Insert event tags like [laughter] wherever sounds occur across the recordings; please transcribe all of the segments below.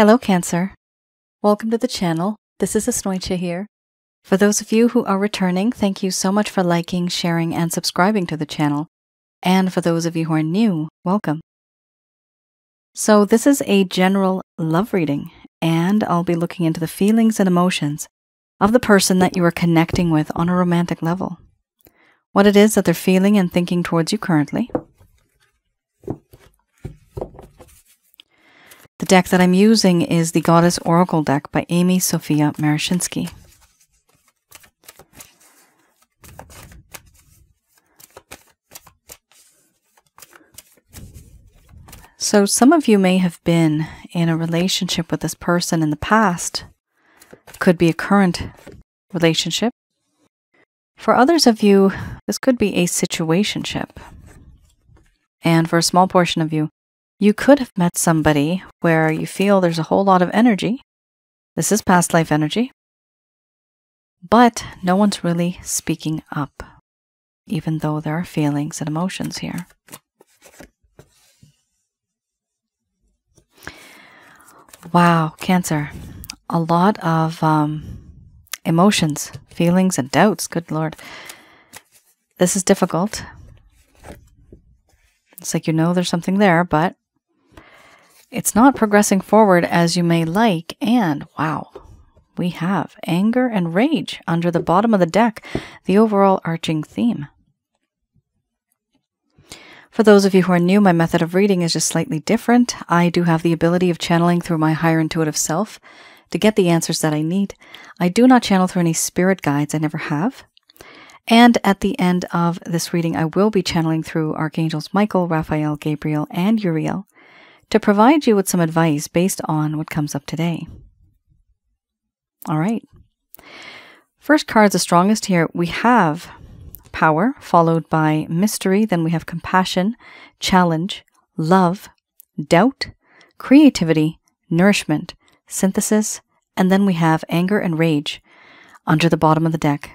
Hello, Cancer. Welcome to the channel. This is Asnointia here. For those of you who are returning, thank you so much for liking, sharing, and subscribing to the channel. And for those of you who are new, welcome. So, this is a general love reading, and I'll be looking into the feelings and emotions of the person that you are connecting with on a romantic level. What it is that they're feeling and thinking towards you currently. The deck that I'm using is the Goddess Oracle deck by Amy Sophia Marashinsky. So, some of you may have been in a relationship with this person in the past. Could be a current relationship. For others of you, this could be a situationship. And for a small portion of you, you could have met somebody where you feel there's a whole lot of energy. This is past life energy. But no one's really speaking up, even though there are feelings and emotions here. Wow, Cancer. A lot of um, emotions, feelings, and doubts. Good Lord. This is difficult. It's like you know there's something there, but it's not progressing forward as you may like. And wow, we have anger and rage under the bottom of the deck, the overall arching theme. For those of you who are new, my method of reading is just slightly different. I do have the ability of channeling through my higher intuitive self to get the answers that I need. I do not channel through any spirit guides, I never have. And at the end of this reading, I will be channeling through Archangels Michael, Raphael, Gabriel, and Uriel to provide you with some advice based on what comes up today. All right. First card's the strongest here. We have power, followed by mystery. Then we have compassion, challenge, love, doubt, creativity, nourishment, synthesis, and then we have anger and rage under the bottom of the deck,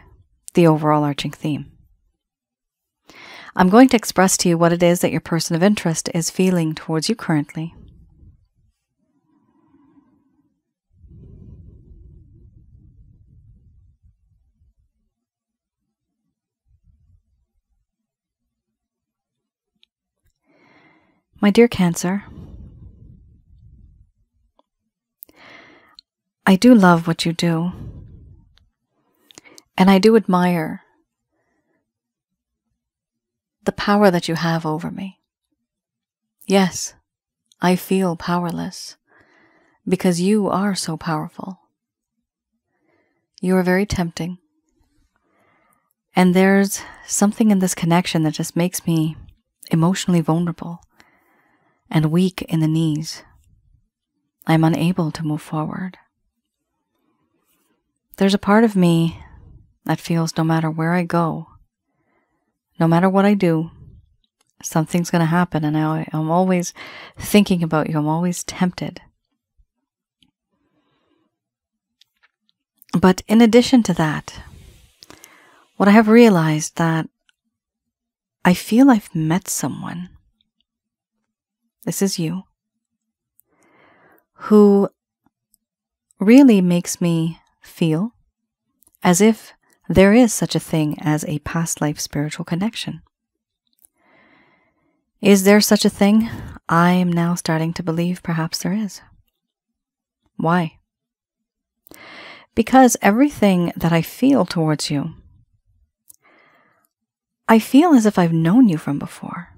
the overall arching theme. I'm going to express to you what it is that your person of interest is feeling towards you currently. My dear Cancer, I do love what you do, and I do admire the power that you have over me. Yes, I feel powerless because you are so powerful. You are very tempting. And there's something in this connection that just makes me emotionally vulnerable and weak in the knees. I'm unable to move forward. There's a part of me that feels no matter where I go, no matter what I do, something's going to happen. And I, I'm always thinking about you. I'm always tempted. But in addition to that, what I have realized that I feel I've met someone. This is you. Who really makes me feel as if there is such a thing as a past life spiritual connection. Is there such a thing? I am now starting to believe perhaps there is. Why? Because everything that I feel towards you, I feel as if I've known you from before.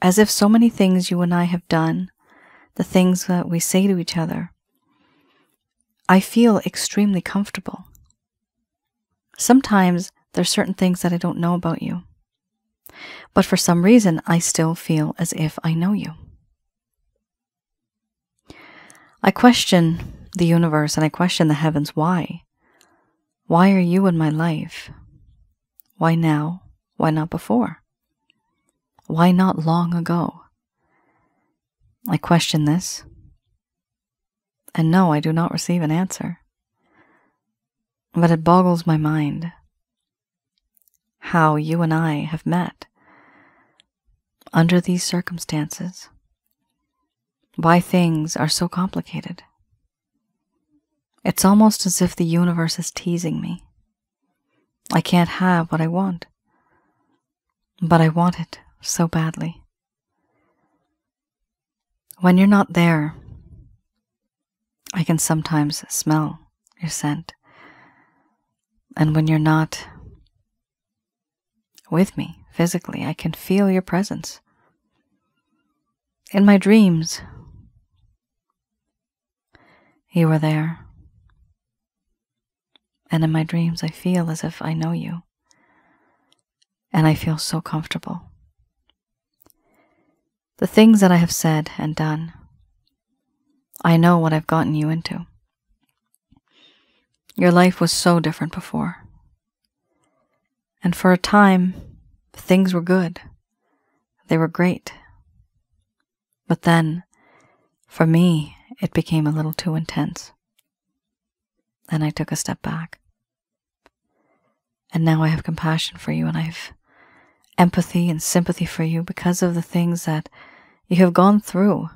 As if so many things you and I have done, the things that we say to each other, I feel extremely comfortable. Sometimes there's certain things that I don't know about you. But for some reason, I still feel as if I know you. I question the universe and I question the heavens why? Why are you in my life? Why now? Why not before? Why not long ago? I question this. And no, I do not receive an answer but it boggles my mind how you and I have met under these circumstances. why things are so complicated. It's almost as if the universe is teasing me. I can't have what I want, but I want it so badly. When you're not there, I can sometimes smell your scent. And when you're not with me physically, I can feel your presence. In my dreams, you were there. And in my dreams, I feel as if I know you. And I feel so comfortable. The things that I have said and done, I know what I've gotten you into. Your life was so different before. And for a time, things were good. They were great. But then, for me, it became a little too intense. Then I took a step back. And now I have compassion for you and I have empathy and sympathy for you because of the things that you have gone through,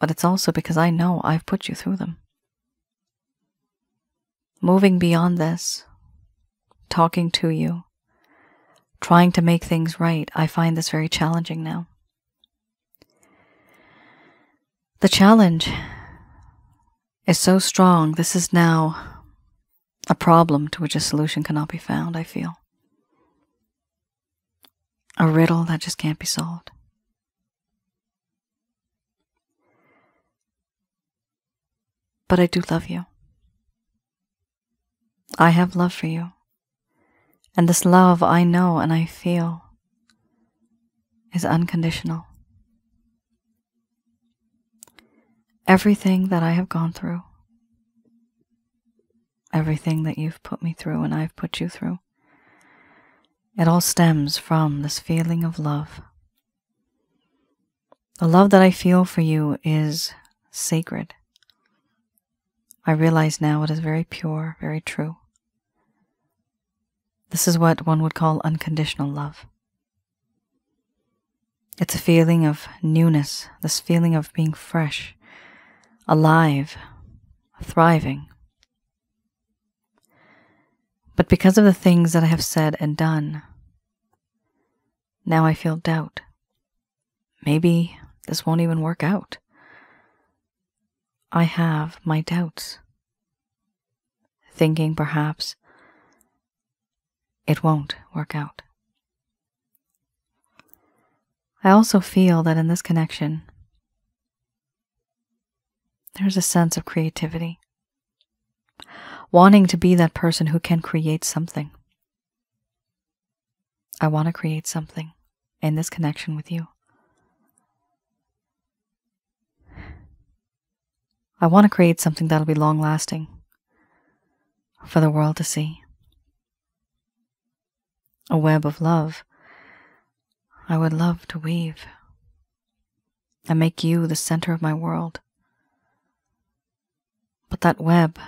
but it's also because I know I've put you through them. Moving beyond this, talking to you, trying to make things right, I find this very challenging now. The challenge is so strong, this is now a problem to which a solution cannot be found, I feel. A riddle that just can't be solved. But I do love you. I have love for you. And this love I know and I feel is unconditional. Everything that I have gone through, everything that you've put me through and I've put you through, it all stems from this feeling of love. The love that I feel for you is sacred. I realize now it is very pure, very true. This is what one would call unconditional love. It's a feeling of newness, this feeling of being fresh, alive, thriving. But because of the things that I have said and done, now I feel doubt. Maybe this won't even work out. I have my doubts, thinking perhaps it won't work out. I also feel that in this connection, there's a sense of creativity, wanting to be that person who can create something. I want to create something in this connection with you. I want to create something that'll be long lasting for the world to see a web of love I would love to weave and make you the center of my world. But that web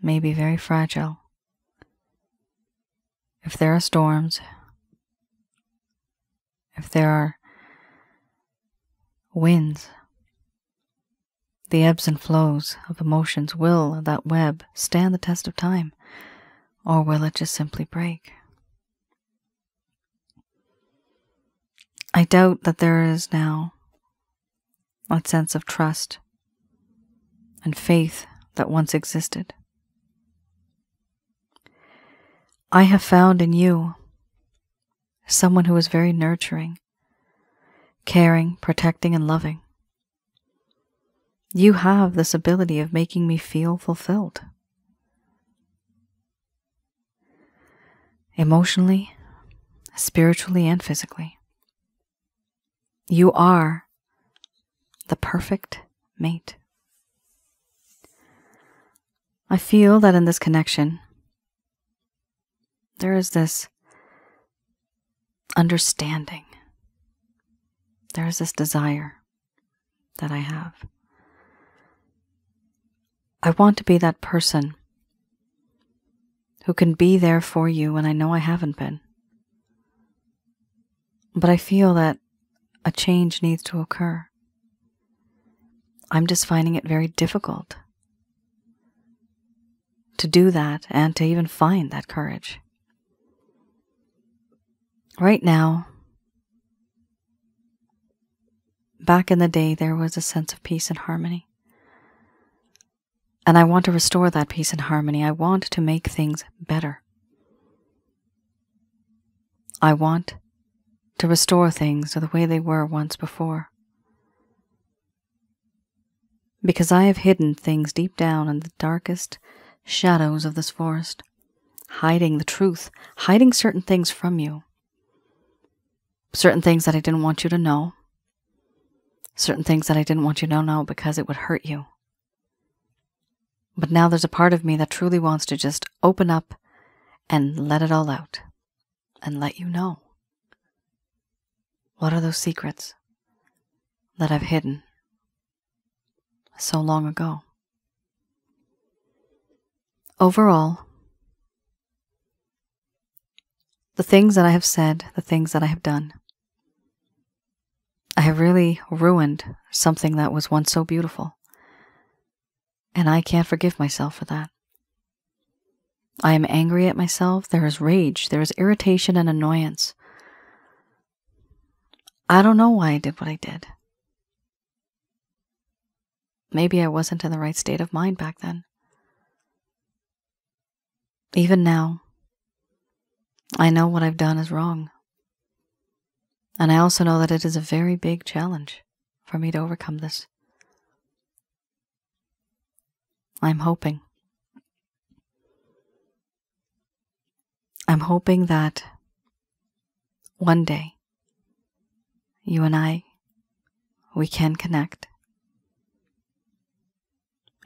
may be very fragile. If there are storms, if there are winds, the ebbs and flows of emotions, will that web stand the test of time, or will it just simply break? I doubt that there is now that sense of trust and faith that once existed. I have found in you someone who is very nurturing, caring, protecting, and loving. You have this ability of making me feel fulfilled. Emotionally, spiritually, and physically. You are the perfect mate. I feel that in this connection, there is this understanding. There is this desire that I have. I want to be that person who can be there for you when I know I haven't been. But I feel that a change needs to occur. I'm just finding it very difficult to do that and to even find that courage. Right now, back in the day, there was a sense of peace and harmony. And I want to restore that peace and harmony. I want to make things better. I want to restore things to the way they were once before. Because I have hidden things deep down in the darkest shadows of this forest, hiding the truth, hiding certain things from you. Certain things that I didn't want you to know. Certain things that I didn't want you to know because it would hurt you. But now there's a part of me that truly wants to just open up and let it all out and let you know. What are those secrets that I've hidden so long ago? Overall, the things that I have said, the things that I have done, I have really ruined something that was once so beautiful. And I can't forgive myself for that. I am angry at myself. There is rage. There is irritation and annoyance. I don't know why I did what I did. Maybe I wasn't in the right state of mind back then. Even now, I know what I've done is wrong. And I also know that it is a very big challenge for me to overcome this. I'm hoping I'm hoping that one day you and I, we can connect.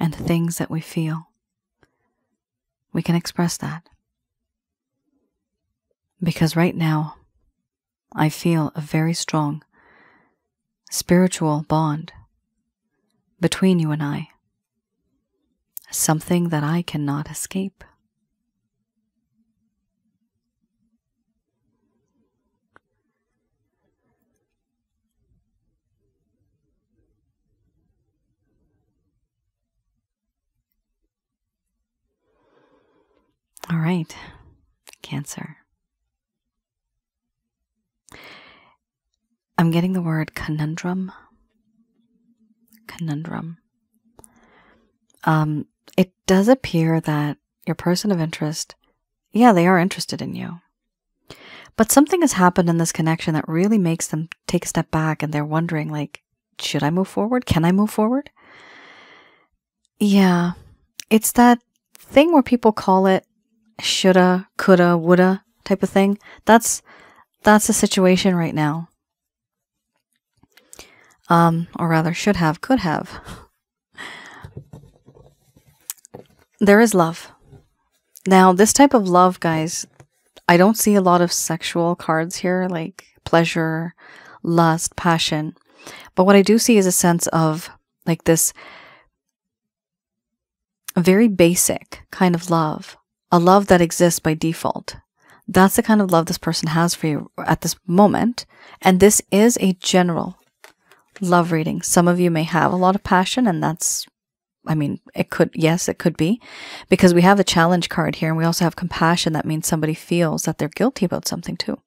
And the things that we feel, we can express that. Because right now, I feel a very strong spiritual bond between you and I, something that I cannot escape. All right, Cancer. I'm getting the word conundrum. Conundrum. Um, it does appear that your person of interest, yeah, they are interested in you. But something has happened in this connection that really makes them take a step back and they're wondering, like, should I move forward? Can I move forward? Yeah, it's that thing where people call it shoulda, coulda, woulda type of thing. That's that's the situation right now. Um, or rather, should have, could have. There is love. Now, this type of love, guys, I don't see a lot of sexual cards here, like pleasure, lust, passion. But what I do see is a sense of like this very basic kind of love a love that exists by default. That's the kind of love this person has for you at this moment. And this is a general love reading. Some of you may have a lot of passion, and that's, I mean, it could, yes, it could be because we have the challenge card here, and we also have compassion. That means somebody feels that they're guilty about something too.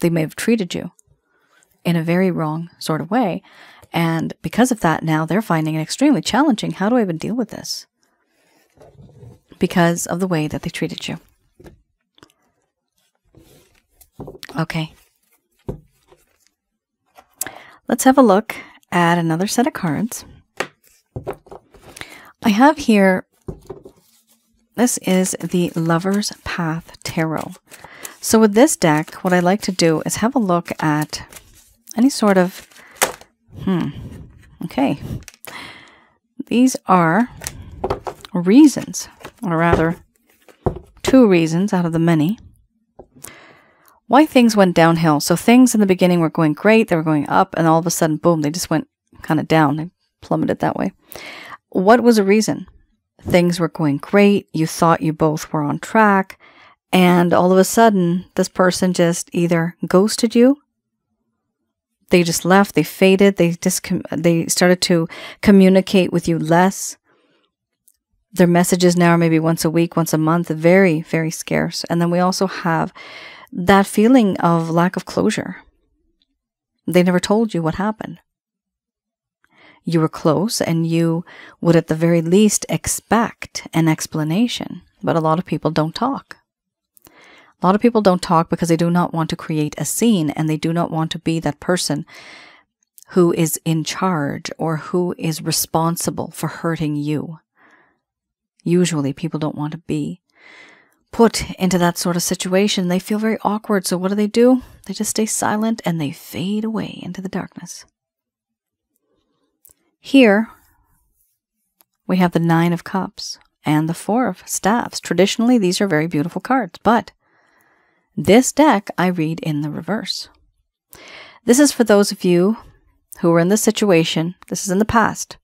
They may have treated you in a very wrong sort of way. And because of that, now they're finding it extremely challenging. How do I even deal with this? Because of the way that they treated you. Okay. Let's have a look at another set of cards. I have here, this is the Lover's Path Tarot. So with this deck, what I like to do is have a look at any sort of, hmm, okay. These are reasons or rather, two reasons out of the many why things went downhill. So things in the beginning were going great, they were going up, and all of a sudden, boom, they just went kind of down. They plummeted that way. What was the reason? Things were going great, you thought you both were on track, and all of a sudden, this person just either ghosted you, They just left. They faded. They just they started to communicate with you less. Their messages now are maybe once a week, once a month, very, very scarce. And then we also have that feeling of lack of closure. They never told you what happened. You were close and you would at the very least expect an explanation, but a lot of people don't talk. A lot of people don't talk because they do not want to create a scene and they do not want to be that person who is in charge or who is responsible for hurting you. Usually, people don't want to be put into that sort of situation. They feel very awkward. So, what do they do? They just stay silent and they fade away into the darkness. Here, we have the Nine of Cups and the Four of Staves. Traditionally, these are very beautiful cards, but this deck I read in the reverse. This is for those of you who were in this situation. This is in the past.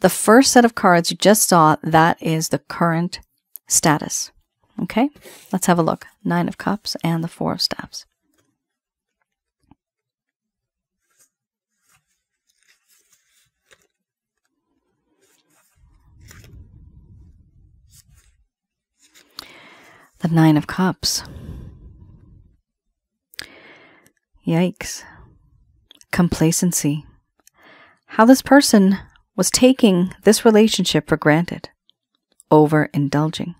The first set of cards you just saw, that is the current status. Okay, let's have a look. Nine of Cups and the Four of Staves. The Nine of Cups. Yikes. Complacency. How this person was taking this relationship for granted, overindulging.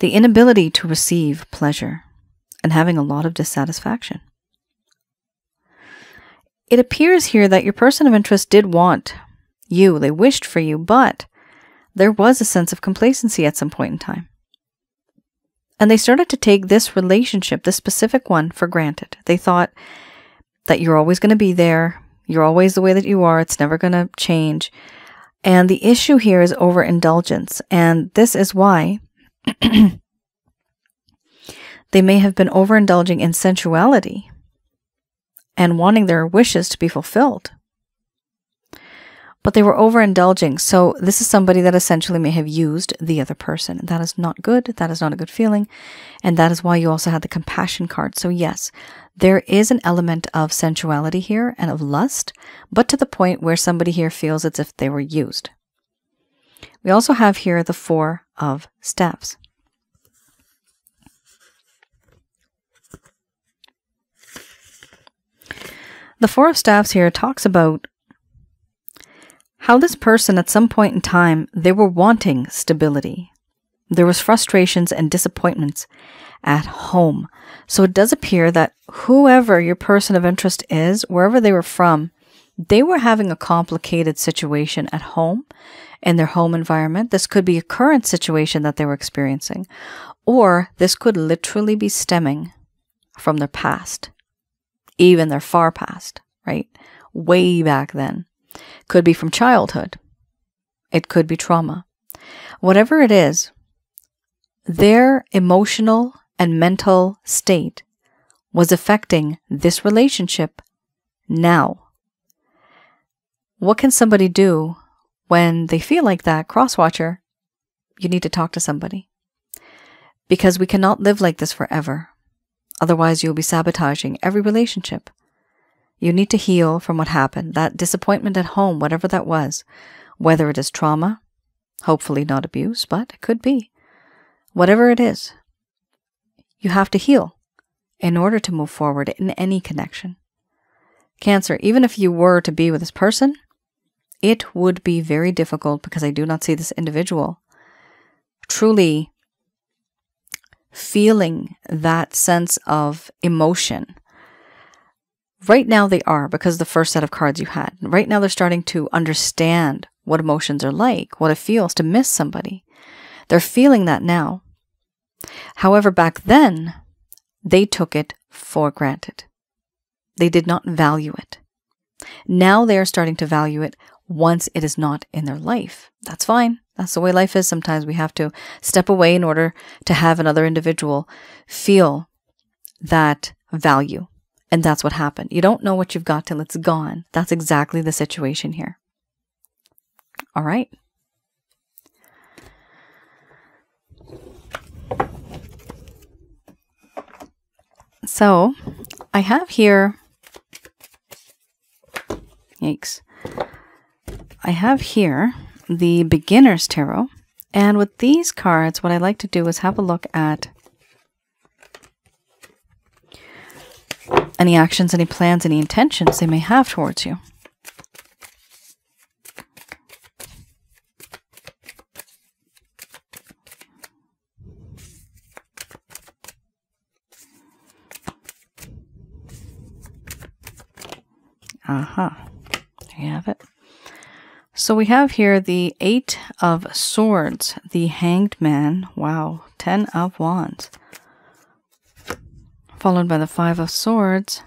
The inability to receive pleasure and having a lot of dissatisfaction. It appears here that your person of interest did want you, they wished for you, but there was a sense of complacency at some point in time. And they started to take this relationship, this specific one, for granted. They thought that you're always going to be there. You're always the way that you are. It's never going to change. And the issue here is overindulgence. And this is why [clears throat] they may have been overindulging in sensuality and wanting their wishes to be fulfilled but they were overindulging. So this is somebody that essentially may have used the other person. That is not good. That is not a good feeling. And that is why you also had the compassion card. So yes, there is an element of sensuality here and of lust, but to the point where somebody here feels as if they were used. We also have here the four of staves. The Four of Staves here talks about how this person, at some point in time, they were wanting stability. There was frustrations and disappointments at home. So it does appear that whoever your person of interest is, wherever they were from, they were having a complicated situation at home in their home environment. This could be a current situation that they were experiencing, or this could literally be stemming from their past, even their far past, right? Way back then. Could be from childhood. It could be trauma. Whatever it is, their emotional and mental state was affecting this relationship now. What can somebody do when they feel like that? Crosswatcher, you need to talk to somebody. Because we cannot live like this forever. Otherwise, you'll be sabotaging every relationship. You need to heal from what happened, that disappointment at home, whatever that was, whether it is trauma, hopefully not abuse, but it could be. Whatever it is, you have to heal in order to move forward in any connection. Cancer, even if you were to be with this person, it would be very difficult because I do not see this individual truly feeling that sense of emotion Right now they are because the first set of cards you had. Right now they're starting to understand what emotions are like, what it feels to miss somebody. They're feeling that now. However, back then, they took it for granted. They did not value it. Now they are starting to value it once it is not in their life. That's fine. That's the way life is. Sometimes we have to step away in order to have another individual feel that value. And that's what happened. You don't know what you've got till it's gone. That's exactly the situation here. All right. So I have here Yikes. I have here the Beginner's Tarot. And with these cards, what I like to do is have a look at any actions, any plans, any intentions they may have towards you. Aha. Uh -huh. There you have it. So we have here the Eight of Swords, the Hanged Man. Wow. Ten of Wands. Followed by the Five of Swords.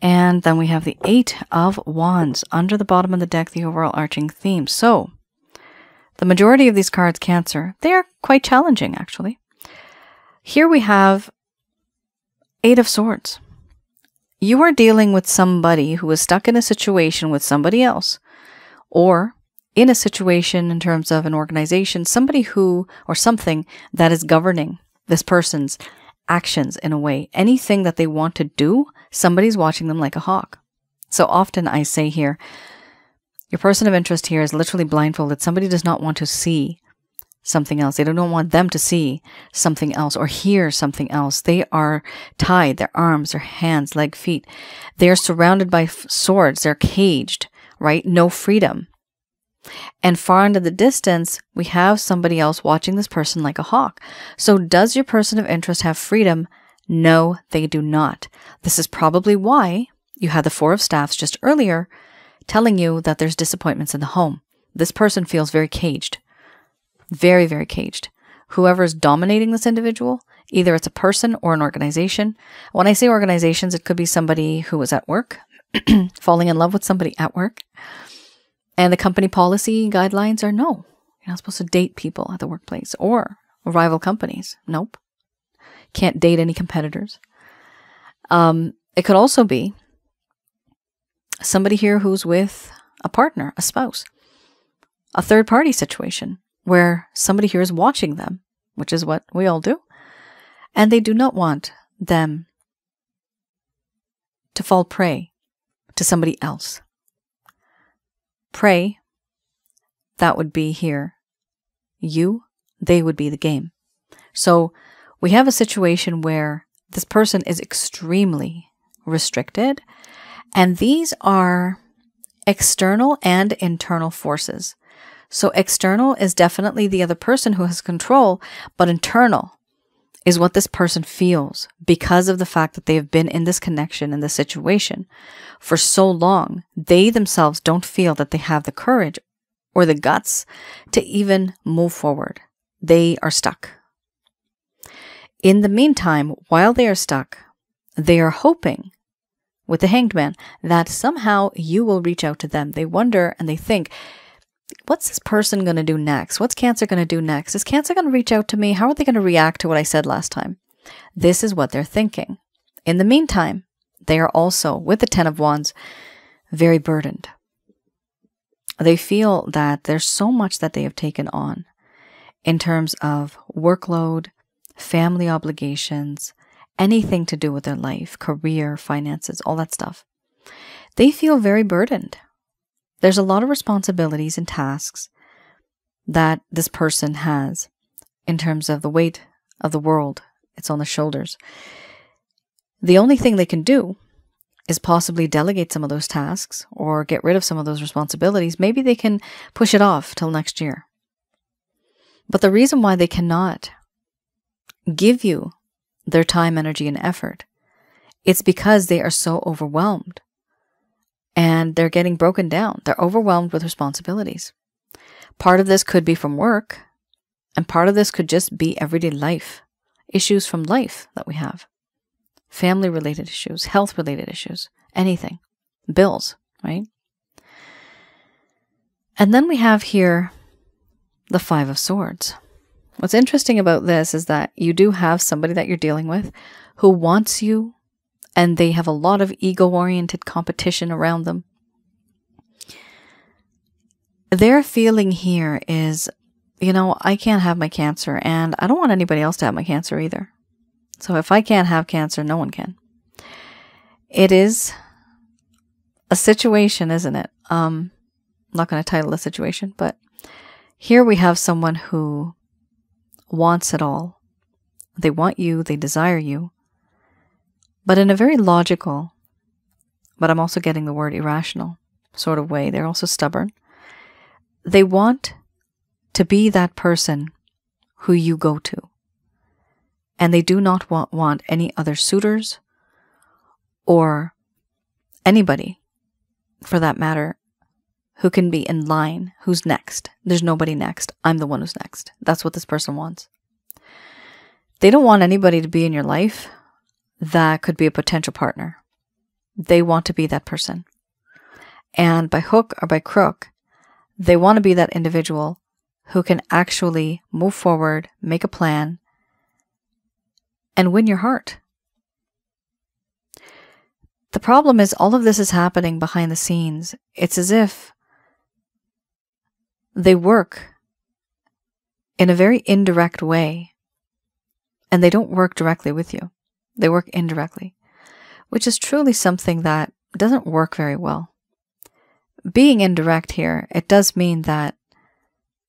And then we have the Eight of Wands under the bottom of the deck, the overall arching theme. So, the majority of these cards, Cancer, they are quite challenging, actually. Here we have Eight of Swords you are dealing with somebody who is stuck in a situation with somebody else, or in a situation in terms of an organization, somebody who or something that is governing this person's actions in a way. Anything that they want to do, somebody's watching them like a hawk. So often I say here, your person of interest here is literally blindfolded. Somebody does not want to see something else. They don't want them to see something else or hear something else. They are tied, their arms, their hands, leg, feet. They're surrounded by swords. They're caged, right? No freedom. And far into the distance, we have somebody else watching this person like a hawk. So, does your person of interest have freedom? No, they do not. This is probably why you had the Four of Staffs just earlier telling you that there's disappointments in the home. This person feels very caged very, very caged. Whoever is dominating this individual, either it's a person or an organization. When I say organizations, it could be somebody who was at work, [clears throat] falling in love with somebody at work. And the company policy guidelines are no, you're not supposed to date people at the workplace or rival companies. Nope. Can't date any competitors. Um, it could also be somebody here who's with a partner, a spouse, a third party situation where somebody here is watching them, which is what we all do, and they do not want them to fall prey to somebody else. Prey, that would be here. You, they would be the game. So we have a situation where this person is extremely restricted, and these are external and internal forces. So external is definitely the other person who has control, but internal is what this person feels because of the fact that they have been in this connection, in this situation for so long. They themselves don't feel that they have the courage or the guts to even move forward. They are stuck. In the meantime, while they are stuck, they are hoping with the hanged man that somehow you will reach out to them. They wonder and they think, what's this person going to do next? What's Cancer going to do next? Is Cancer going to reach out to me? How are they going to react to what I said last time? This is what they're thinking. In the meantime, they are also, with the Ten of Wands, very burdened. They feel that there's so much that they have taken on in terms of workload, family obligations, anything to do with their life, career, finances, all that stuff. They feel very burdened. There's a lot of responsibilities and tasks that this person has in terms of the weight of the world. It's on the shoulders. The only thing they can do is possibly delegate some of those tasks or get rid of some of those responsibilities. Maybe they can push it off till next year. But the reason why they cannot give you their time, energy, and effort, it's because they are so overwhelmed and they're getting broken down. They're overwhelmed with responsibilities. Part of this could be from work, and part of this could just be everyday life, issues from life that we have, family related issues, health related issues, anything, bills, right? And then we have here the Five of Swords. What's interesting about this is that you do have somebody that you're dealing with who wants you and they have a lot of ego oriented competition around them. Their feeling here is, you know, I can't have my cancer, and I don't want anybody else to have my cancer either. So if I can't have cancer, no one can. It is a situation, isn't it? Um, I'm not going to title the situation, but here we have someone who wants it all. They want you, they desire you, but in a very logical, but I'm also getting the word irrational sort of way. They're also stubborn. They want to be that person who you go to. And they do not want, want any other suitors or anybody, for that matter, who can be in line, who's next. There's nobody next. I'm the one who's next. That's what this person wants. They don't want anybody to be in your life that could be a potential partner. They want to be that person. And by hook or by crook, they want to be that individual who can actually move forward, make a plan, and win your heart. The problem is, all of this is happening behind the scenes. It's as if they work in a very indirect way, and they don't work directly with you. They work indirectly, which is truly something that doesn't work very well. Being indirect here, it does mean that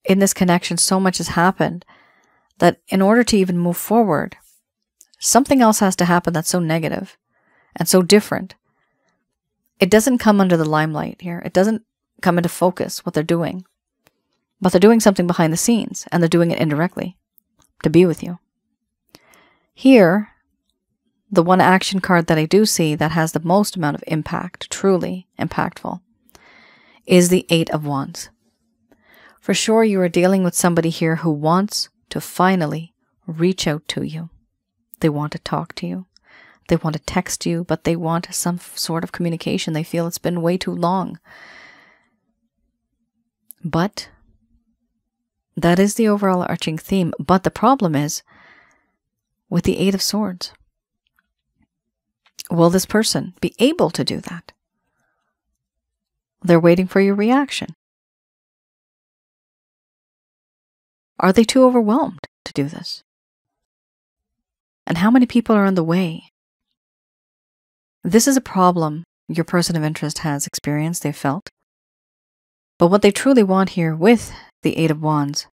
in this connection, so much has happened that in order to even move forward, something else has to happen that's so negative and so different. It doesn't come under the limelight here. It doesn't come into focus what they're doing. But they're doing something behind the scenes and they're doing it indirectly to be with you. Here, the one action card that I do see that has the most amount of impact, truly impactful, is the Eight of Wands. For sure, you are dealing with somebody here who wants to finally reach out to you. They want to talk to you. They want to text you, but they want some sort of communication. They feel it's been way too long. But that is the overall arching theme. But the problem is with the Eight of Swords. Will this person be able to do that? They're waiting for your reaction. Are they too overwhelmed to do this? And how many people are in the way? This is a problem your person of interest has experienced, they've felt. But what they truly want here with the Eight of Wands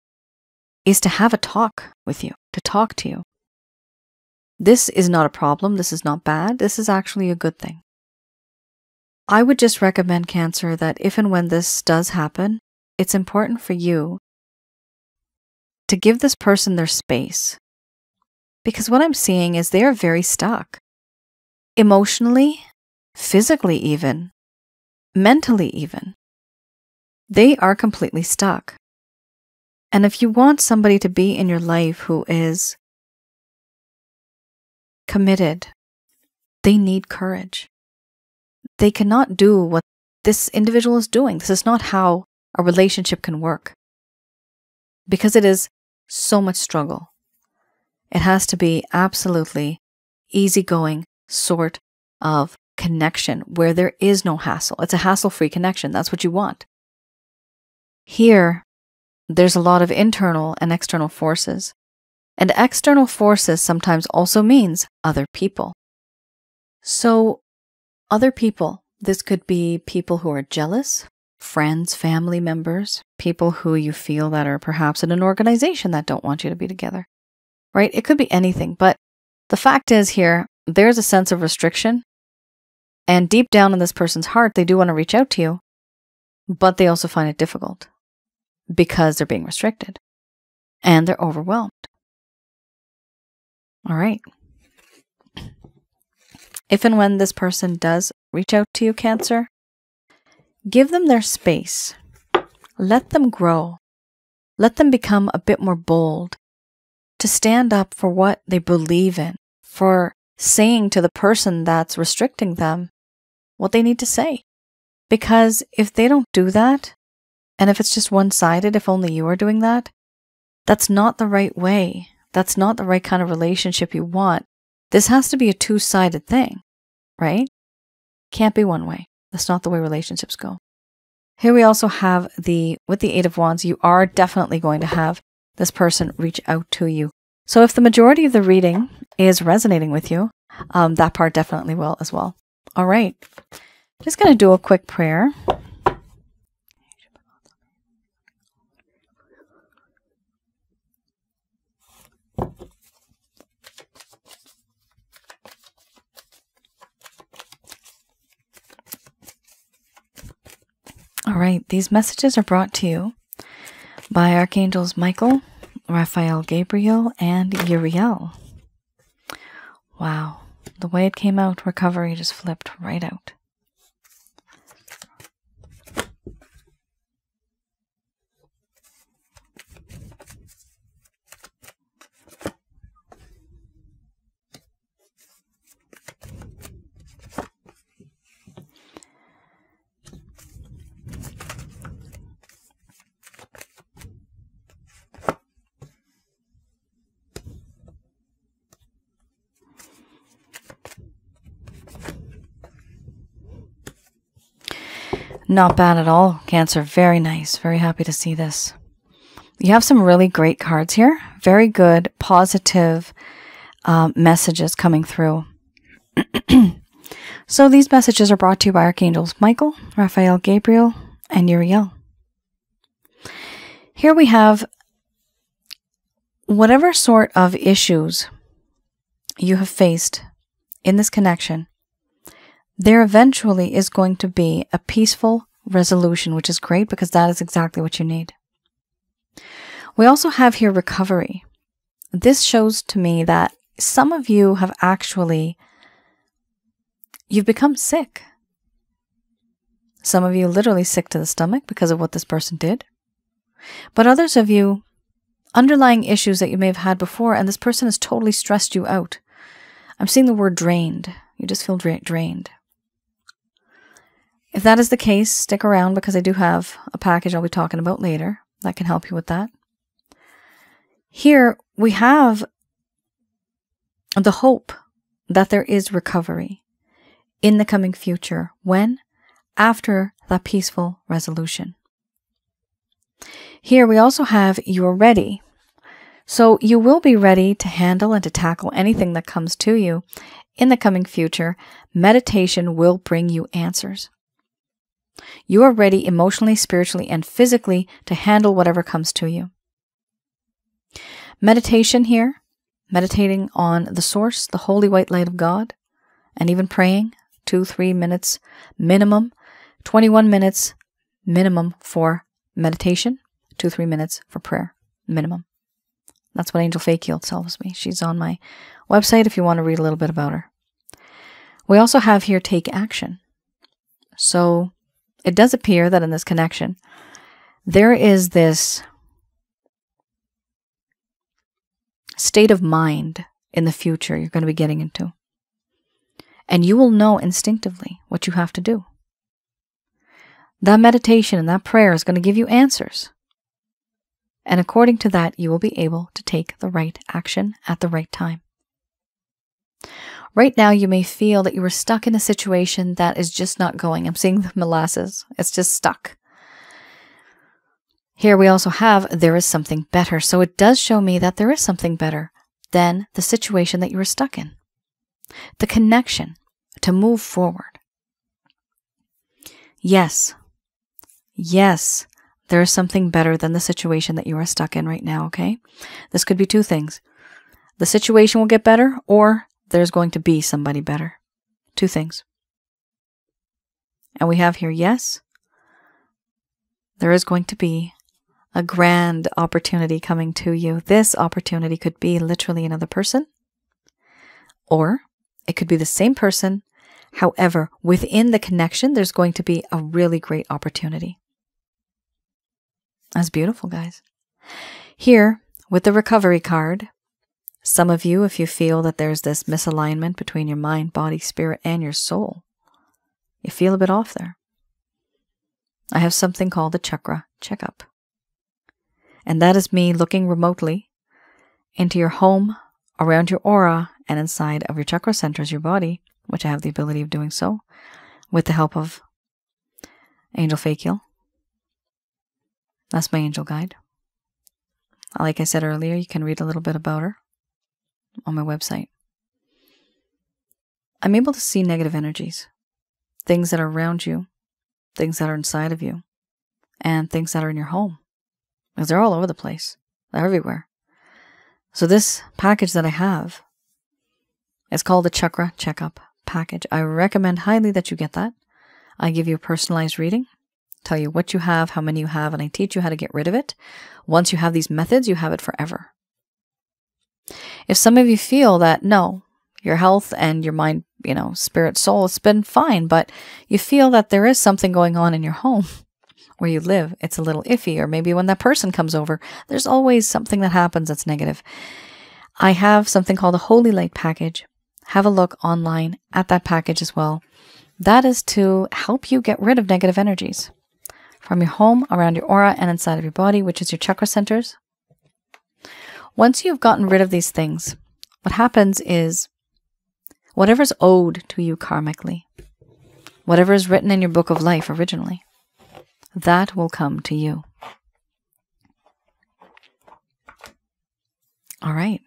is to have a talk with you, to talk to you. This is not a problem. This is not bad. This is actually a good thing. I would just recommend, Cancer, that if and when this does happen, it's important for you to give this person their space. Because what I'm seeing is they are very stuck. Emotionally, physically, even, mentally, even. They are completely stuck. And if you want somebody to be in your life who is committed, they need courage. They cannot do what this individual is doing. This is not how a relationship can work. Because it is so much struggle. It has to be absolutely easygoing sort of connection where there is no hassle. It's a hassle free connection. That's what you want. Here, there's a lot of internal and external forces. And external forces sometimes also means other people. So, other people, this could be people who are jealous, friends, family members, people who you feel that are perhaps in an organization that don't want you to be together, right? It could be anything. But the fact is, here, there's a sense of restriction. And deep down in this person's heart, they do want to reach out to you, but they also find it difficult because they're being restricted and they're overwhelmed. All right. If and when this person does reach out to you, Cancer, Give them their space. Let them grow. Let them become a bit more bold to stand up for what they believe in, for saying to the person that's restricting them what they need to say. Because if they don't do that, and if it's just one sided, if only you are doing that, that's not the right way. That's not the right kind of relationship you want. This has to be a two sided thing, right? Can't be one way. That's not the way relationships go. Here we also have the, with the Eight of Wands, you are definitely going to have this person reach out to you. So if the majority of the reading is resonating with you, um, that part definitely will as well. All right. Just going to do a quick prayer. All right, these messages are brought to you by Archangels Michael, Raphael Gabriel, and Uriel. Wow, the way it came out, recovery just flipped right out. Not bad at all, Cancer. Very nice. Very happy to see this. You have some really great cards here. Very good, positive um, messages coming through. [clears throat] so these messages are brought to you by Archangels Michael, Raphael Gabriel, and Uriel. Here we have whatever sort of issues you have faced in this connection there eventually is going to be a peaceful resolution, which is great because that is exactly what you need. We also have here recovery. This shows to me that some of you have actually you've become sick. Some of you literally sick to the stomach because of what this person did. But others of you underlying issues that you may have had before and this person has totally stressed you out. I'm seeing the word drained. You just feel dra drained. If that is the case, stick around because I do have a package I'll be talking about later that can help you with that. Here we have the hope that there is recovery in the coming future. When? After that peaceful resolution. Here we also have you're ready. So you will be ready to handle and to tackle anything that comes to you in the coming future. Meditation will bring you answers. You are ready emotionally, spiritually, and physically to handle whatever comes to you. Meditation here, meditating on the source, the holy white light of God, and even praying two, three minutes minimum, 21 minutes minimum for meditation, two, three minutes for prayer minimum. That's what Angel Fakiel tells me. She's on my website if you want to read a little bit about her. We also have here take action. So it does appear that in this connection, there is this state of mind in the future you're going to be getting into. And you will know instinctively what you have to do. That meditation and that prayer is going to give you answers. And according to that, you will be able to take the right action at the right time. Right now, you may feel that you are stuck in a situation that is just not going. I'm seeing the molasses, it's just stuck. Here we also have there is something better. So it does show me that there is something better than the situation that you were stuck in. The connection to move forward. Yes, yes, there is something better than the situation that you are stuck in right now, okay? This could be two things. The situation will get better, or there's going to be somebody better. Two things. And we have here, yes, there is going to be a grand opportunity coming to you. This opportunity could be literally another person, or it could be the same person. However, within the connection, there's going to be a really great opportunity. That's beautiful, guys. Here, with the recovery card, some of you, if you feel that there's this misalignment between your mind, body, spirit, and your soul, you feel a bit off there. I have something called the chakra checkup. And that is me looking remotely into your home, around your aura, and inside of your chakra centers, your body, which I have the ability of doing so with the help of Angel Fakiel. That's my angel guide. Like I said earlier, you can read a little bit about her on my website. I'm able to see negative energies. things that are around you, things that are inside of you, and things that are in your home. Because they're all over the place, they're everywhere. So, this package that I have is called the Chakra Checkup Package. I recommend highly that you get that. I give you a personalized reading, tell you what you have, how many you have, and I teach you how to get rid of it. Once you have these methods, you have it forever. If some of you feel that no, your health and your mind, you know, spirit, soul, it's been fine, but you feel that there is something going on in your home [laughs] where you live, it's a little iffy, or maybe when that person comes over, there's always something that happens that's negative. I have something called a Holy Light package. Have a look online at that package as well. That is to help you get rid of negative energies from your home, around your aura, and inside of your body, which is your chakra centers. Once you've gotten rid of these things, what happens is whatever's owed to you karmically, whatever is written in your book of life originally, that will come to you. All right.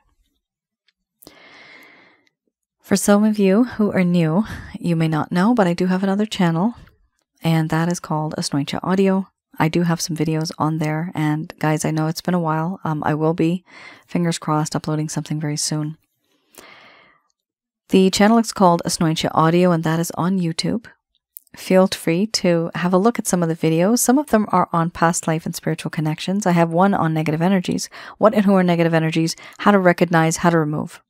For some of you who are new, you may not know, but I do have another channel, and that is called Asnointia Audio. I do have some videos on there. And guys, I know it's been a while. Um, I will be, fingers crossed, uploading something very soon. The channel is called Asnointia Audio, and that is on YouTube. Feel free to have a look at some of the videos. Some of them are on past life and spiritual connections. I have one on negative energies. What and who are negative energies? How to recognize, how to remove.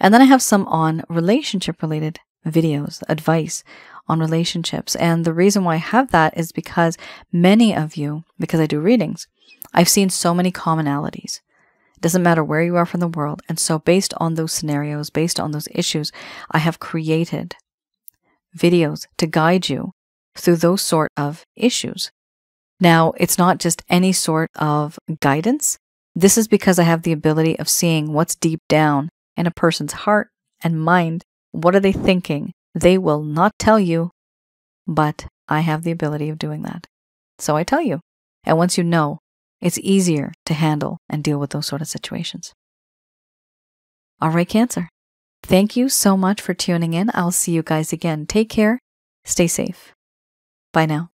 And then I have some on relationship related videos, advice on relationships. And the reason why I have that is because many of you, because I do readings, I've seen so many commonalities. It doesn't matter where you are from the world. And so, based on those scenarios, based on those issues, I have created videos to guide you through those sort of issues. Now, it's not just any sort of guidance. This is because I have the ability of seeing what's deep down in a person's heart and mind. What are they thinking? They will not tell you, but I have the ability of doing that. So I tell you. And once you know, it's easier to handle and deal with those sort of situations. All right, Cancer. Thank you so much for tuning in. I'll see you guys again. Take care. Stay safe. Bye now.